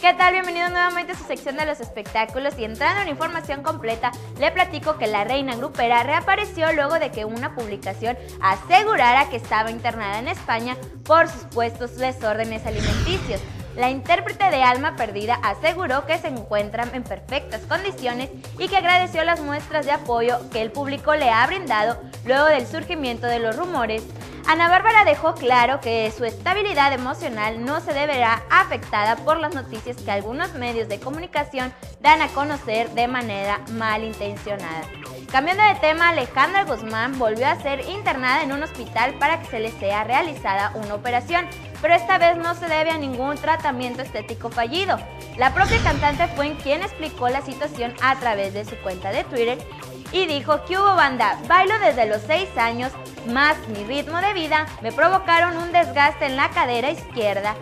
¿Qué tal? Bienvenidos nuevamente a su sección de los espectáculos y entrando en información completa, le platico que la reina grupera reapareció luego de que una publicación asegurara que estaba internada en España por supuestos desórdenes alimenticios. La intérprete de Alma Perdida aseguró que se encuentran en perfectas condiciones y que agradeció las muestras de apoyo que el público le ha brindado luego del surgimiento de los rumores Ana Bárbara dejó claro que su estabilidad emocional no se deberá afectada por las noticias que algunos medios de comunicación dan a conocer de manera malintencionada. Cambiando de tema, Alejandra Guzmán volvió a ser internada en un hospital para que se le sea realizada una operación, pero esta vez no se debe a ningún tratamiento estético fallido. La propia cantante fue en quien explicó la situación a través de su cuenta de Twitter y dijo que hubo banda, bailo desde los 6 años, más mi ritmo de vida me provocaron un desgaste en la cadera izquierda.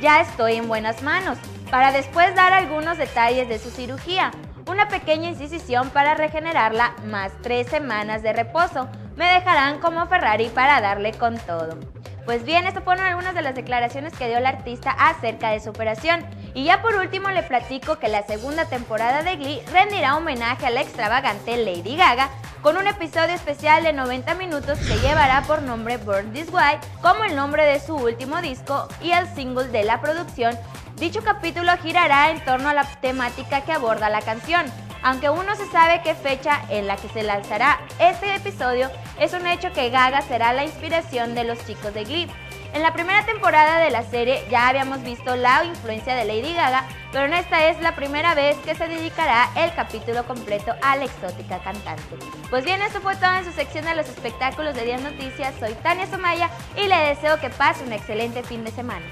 Ya estoy en buenas manos, para después dar algunos detalles de su cirugía. Una pequeña incisión para regenerarla, más tres semanas de reposo. Me dejarán como Ferrari para darle con todo. Pues bien, estas fueron algunas de las declaraciones que dio el artista acerca de su operación. Y ya por último le platico que la segunda temporada de Glee rendirá homenaje a la extravagante Lady Gaga con un episodio especial de 90 minutos que llevará por nombre Burn This Way, como el nombre de su último disco y el single de la producción. Dicho capítulo girará en torno a la temática que aborda la canción. Aunque aún no se sabe qué fecha en la que se lanzará este episodio, es un hecho que Gaga será la inspiración de los chicos de Glee. En la primera temporada de la serie ya habíamos visto la influencia de Lady Gaga, pero en esta es la primera vez que se dedicará el capítulo completo a la exótica cantante. Pues bien, esto fue todo en su sección de los espectáculos de 10 Noticias. Soy Tania Somaya y le deseo que pase un excelente fin de semana.